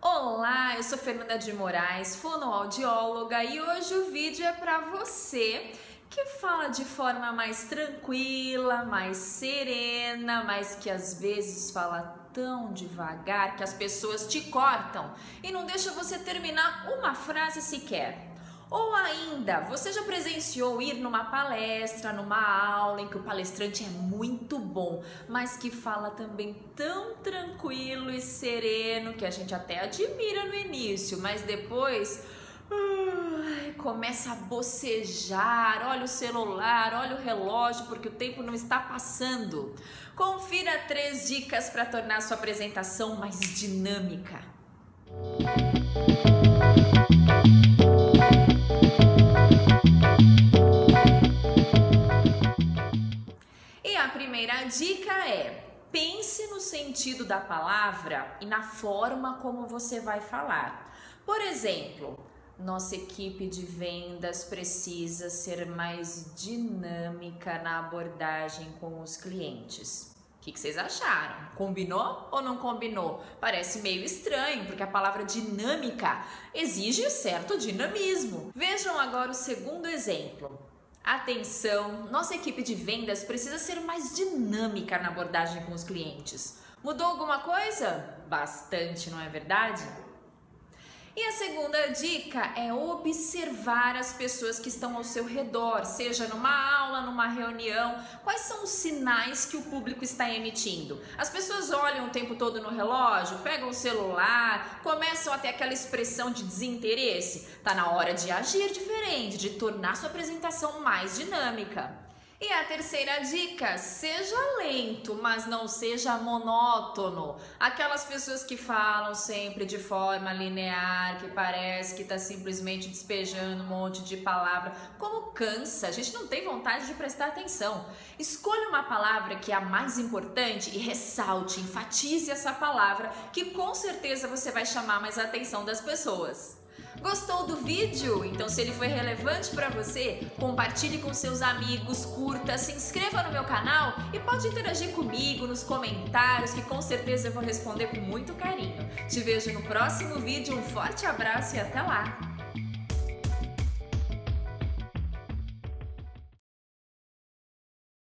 Olá, eu sou Fernanda de Moraes, fonoaudióloga e hoje o vídeo é para você que fala de forma mais tranquila, mais serena, mas que às vezes fala tão devagar que as pessoas te cortam e não deixa você terminar uma frase sequer. Ou ainda, você já presenciou ir numa palestra, numa aula em que o palestrante é muito bom, mas que fala também tão tranquilo e sereno que a gente até admira no início, mas depois começa a bocejar, olha o celular, olha o relógio, porque o tempo não está passando. Confira três dicas para tornar sua apresentação mais dinâmica. primeira dica é: pense no sentido da palavra e na forma como você vai falar. Por exemplo, nossa equipe de vendas precisa ser mais dinâmica na abordagem com os clientes. O que, vocês acharam? Combinou ou não combinou? Parece meio estranho, porque a palavra dinâmica exige certo dinamismo. Vejam agora o segundo exemplo. Atenção, nossa equipe de vendas precisa ser mais dinâmica na abordagem com os clientes. Mudou alguma coisa? Bastante, não é verdade? E a segunda dica é observar as pessoas que estão ao seu redor, seja numa aula, numa reunião. Quais são os sinais que o público está emitindo? As pessoas olham o tempo todo no relógio, pegam o celular, começam a ter aquela expressão de desinteresse. Tá na hora de agir diferente, de tornar sua apresentação mais dinâmica. E a terceira dica, seja lento, mas não seja monótono. Aquelas pessoas que falam sempre de forma linear, que parece que está simplesmente despejando um monte de palavra, como cansa, a gente não tem vontade de prestar atenção. Escolha uma palavra que é a mais importante e ressalte, enfatize essa palavra, que com certeza você vai chamar mais a atenção das pessoas. Gostou do vídeo? Então se ele foi relevante para você, compartilhe com seus amigos, curta, se inscreva no meu canal e pode interagir comigo nos comentários que com certeza eu vou responder com muito carinho. Te vejo no próximo vídeo, um forte abraço e até lá!